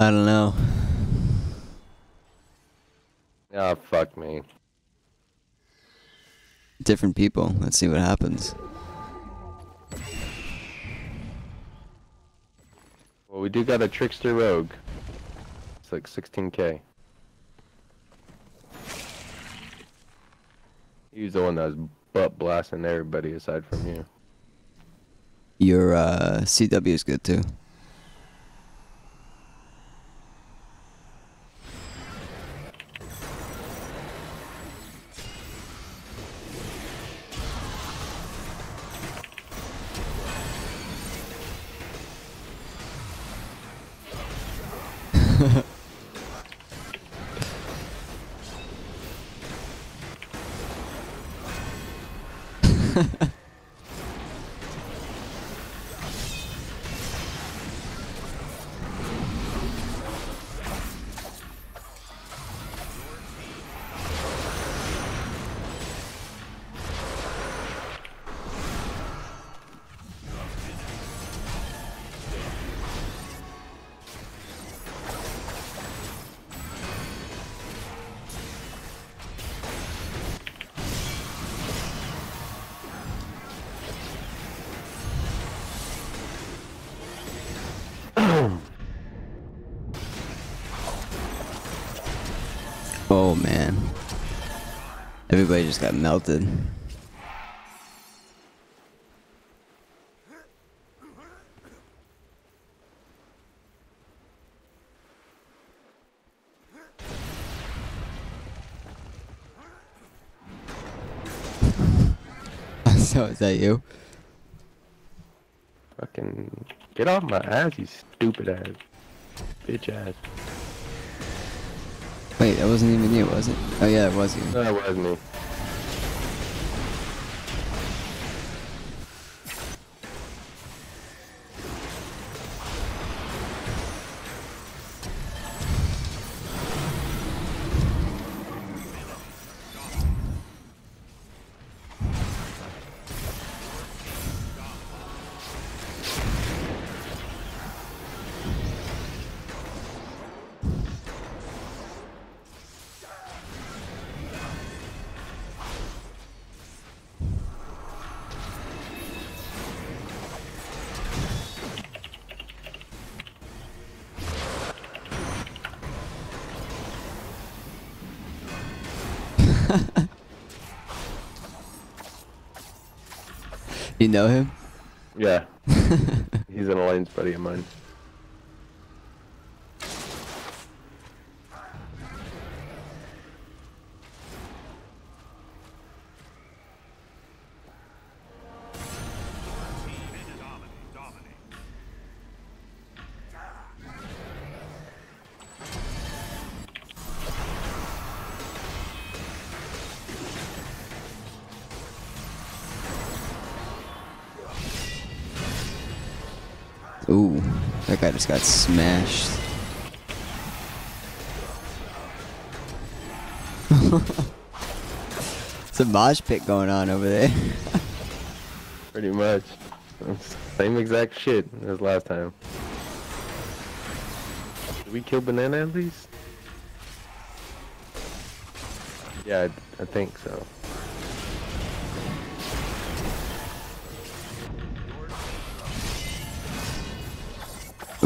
I don't know. Oh, fuck me. Different people. Let's see what happens. Well, we do got a Trickster Rogue. It's like 16k. He's the one that was butt blasting everybody aside from you. Your uh, CW is good too. Oh man. Everybody just got melted. so is that you? Fucking get off my ass, you stupid ass. Bitch ass. Wait, that wasn't even you, was it? Oh yeah, it was you. No, that was me. You know him? Yeah. He's an alliance buddy of mine. Ooh, that guy just got smashed. it's a mosh pit going on over there. Pretty much. Same exact shit as last time. Did we kill Banana at least? Yeah, I, I think so.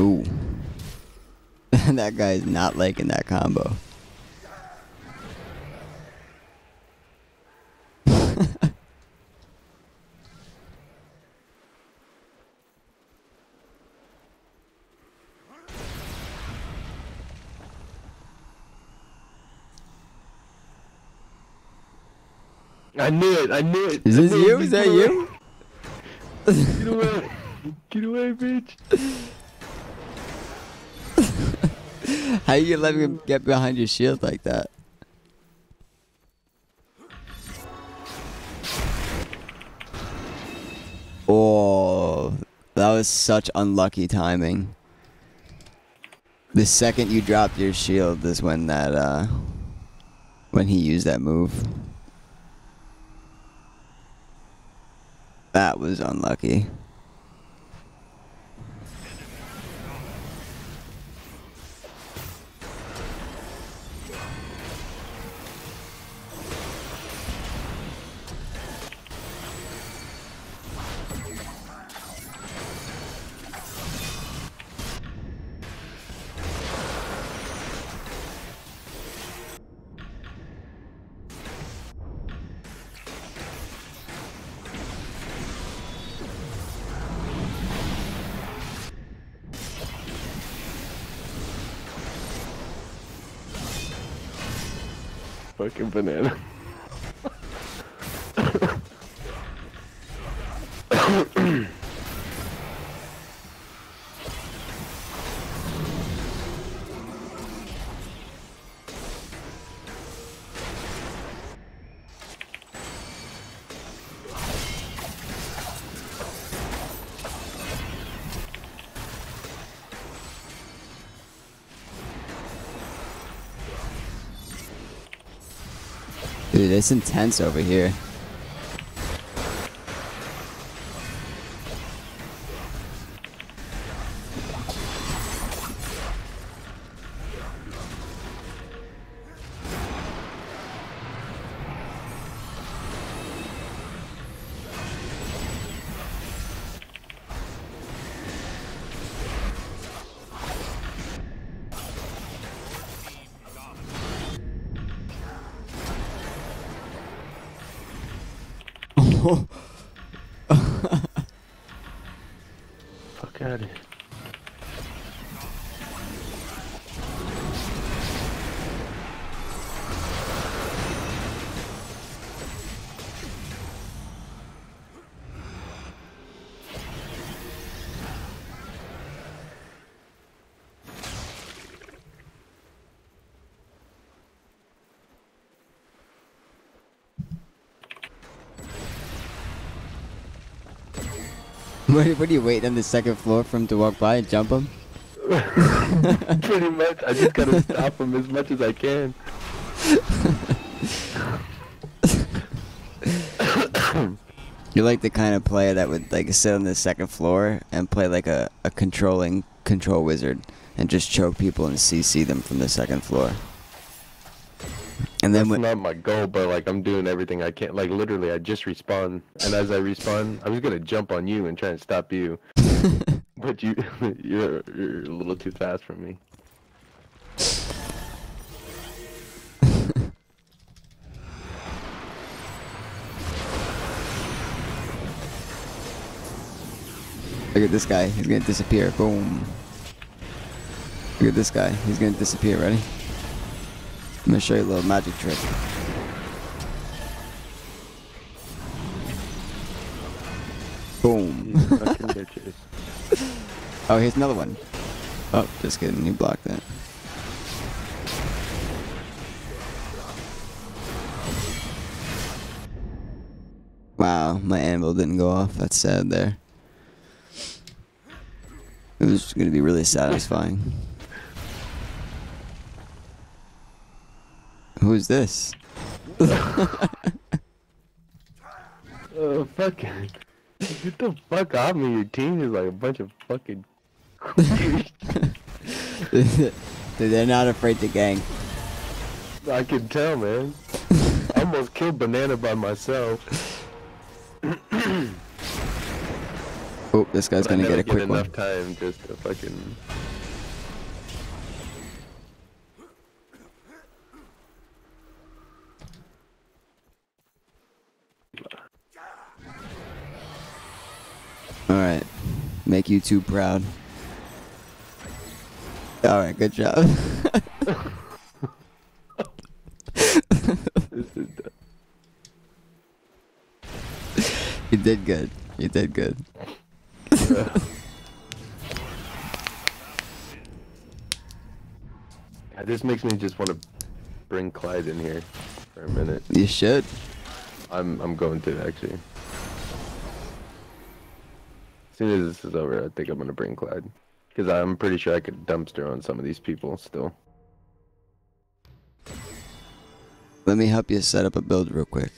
Ooh. that guy's not liking that combo. I knew it! I knew it! Is I this you? Is that you? Get away! Get away, bitch! How you let him get behind your shield like that? Oh, that was such unlucky timing. The second you dropped your shield is when that, uh, when he used that move. That was unlucky. Fucking banana. Dude, it's intense over here. Fuck out of here. what, what do you wait on the second floor for him to walk by and jump him? Pretty much. I just gotta stop him as much as I can. You're like the kind of player that would like sit on the second floor and play like a, a controlling control wizard and just choke people and CC them from the second floor. And then That's when not my goal, but like I'm doing everything I can. Like literally, I just respawn, and as I respawn, I was gonna jump on you and try and stop you, but you, you're, you're a little too fast for me. look at this guy, he's gonna disappear. Boom. Look at this guy, he's gonna disappear. Ready? I'm gonna show you a little magic trick. Boom. You fucking bitches. Oh, here's another one. Oh, just kidding. He blocked that. Wow, my anvil didn't go off. That's sad there. It was going to be really satisfying. Who's this? Oh fucking! Get the fuck off me! Your team is like a bunch of fucking. They're not afraid to gang. I can tell, man. I almost killed Banana by myself. Oh, this guy's but gonna get a quick one. enough time just to fucking. Alright. Make you two proud. Alright, good job. This is the- you did good. You did good. Yeah, this makes me just want to bring Clyde in here for a minute. You should. I'm I'm going to actually. Soon as this is over, I think I'm gonna bring Clyde, because I'm pretty sure I could dumpster on some of these people still. Let me help you set up a build real quick.